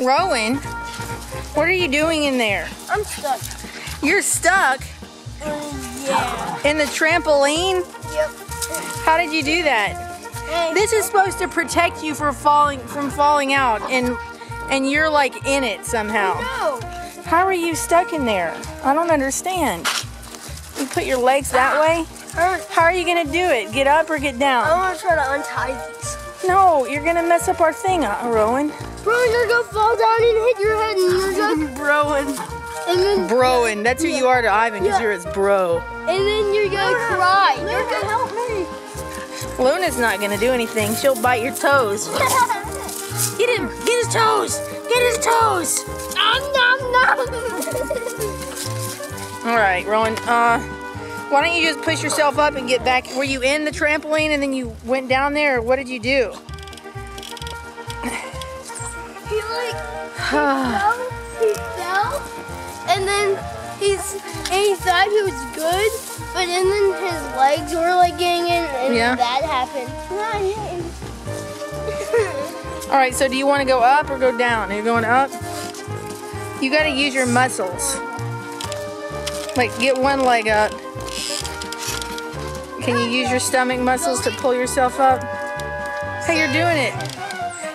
Rowan, what are you doing in there? I'm stuck. You're stuck oh, yeah. in the trampoline? Yep. How did you do that? This is supposed to protect you from falling from falling out and and you're like in it somehow. No. How are you stuck in there? I don't understand. You put your legs that way? How are you gonna do it? Get up or get down? I to try to untie these. No, you're gonna mess up our thing, uh, Rowan. Bro, you're gonna fall down and hit your head and you're gonna Rowan. and then Broin. That's who you are to Ivan because Yeah. you're his bro. and then you're gonna cry. You're gonna help me. Luna's not gonna do anything. She'll bite your toes. Get him! Get his toes! Get his toes! nom nom nom. All right, Rowan. Uh, why don't you just push yourself up and get back? Were you in the trampoline and then you went down there, or what did you do? he like he fell, he fell, and then he's and he thought he was good, but then, then his legs were like getting in, and Yeah. that happened. All right. So do you want to go up or go down? Are you going up? You got to use your muscles. Like get one leg up. Can you use your stomach muscles to pull yourself up? Hey, you're doing it.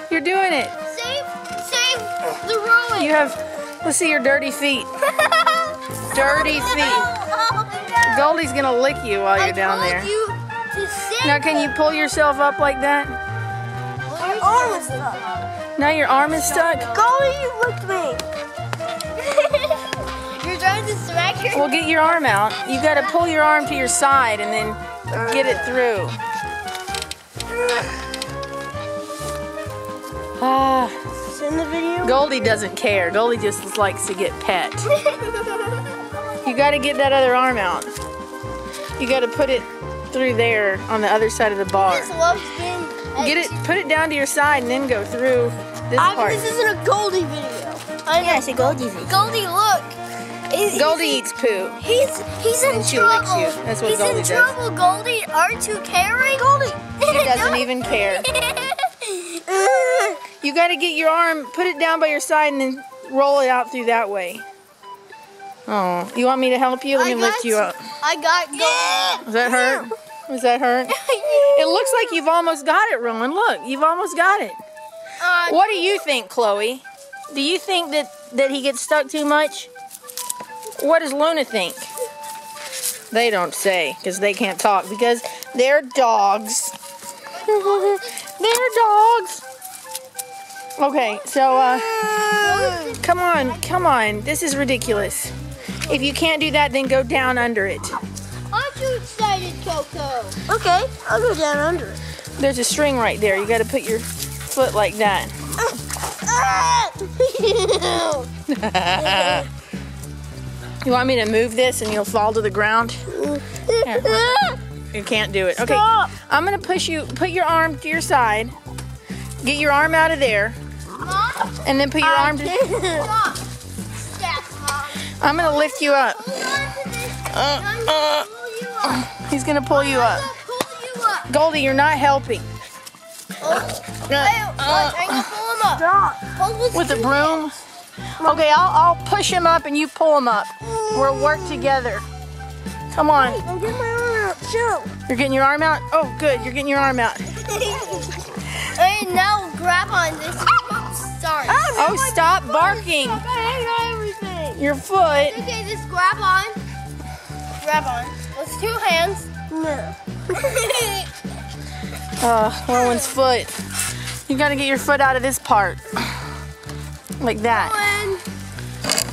You're doing it. save, save the ruin. You have. Let's see your dirty feet. Dirty oh, feet. Goldie's gonna lick you while you're down there. You to sit Now, can you pull yourself up like that? My arm is stuck. Now your arm is stuck. Goldie, you licked me. Well, get your arm out. You gotta pull your arm to your side and then get it through. Ah, in the video. Goldie doesn't care. Goldie just likes to get pet. You gotta get that other arm out. You gotta put it through there on the other side of the bar. This loves being. Get it, put it down to your side and then go through this I, part. this isn't a Goldie video. I know. Yes, a Goldie video. Goldie, look. Goldie eats poo. He's he's in And she licks trouble. you. That's what he's Goldie in does. trouble, Goldie. Aren't you caring? Goldie. She doesn't even care. You gotta get your arm, put it down by your side and then roll it out through that way. Oh, you want me to help you? Let me lift you up. I got Goldie. Does that hurt? Does that hurt? It looks like you've almost got it, Rowan. Look, you've almost got it. Uh, What do you think, Chloe? Do you think that, that he gets stuck too much? What does Luna think? They don't say because they can't talk because they're dogs. they're dogs. Okay, so uh, come on, come on. This is ridiculous. If you can't do that, then go down under it. Aren't you excited, Coco? Okay, I'll go down under it. There's a string right there. You got to put your foot like that. You want me to move this and you'll fall to the ground? Here. You can't do it. Okay. Stop. I'm gonna push you. Put your arm to your side. Get your arm out of there, and then put your arm. To, Stop. Stop, I'm gonna lift you up. Hold on to this. Uh, I'm uh, you up. he's gonna pull you up. I'm gonna pull you up. Goldie, you're not helping. Oh, wait, watch, I'm gonna pull him up. Stop. With, With the broom. Okay, I'll, I'll push him up and you pull him up. We'll work together. Come on. I'm getting my arm out. Show. You're getting your arm out? Oh, good. You're getting your arm out. and now grab on this. Sorry. Oh, stop barking. I on everything. Your foot. Okay, just grab on. Grab on. With two hands. No. Uh, Rowan's foot. You gotta get your foot out of this part. Like that.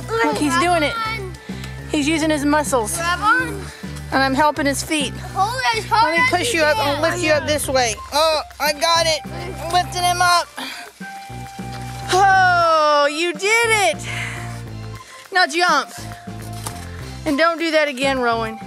Look, he's doing it. He's using his muscles. Grab on. And I'm helping his feet. Hold it. Hold Let me push you up and lift you up this way. Oh, I got it. I'm Lifting him up. Oh, you did it. Now jump. And don't do that again, Rowan.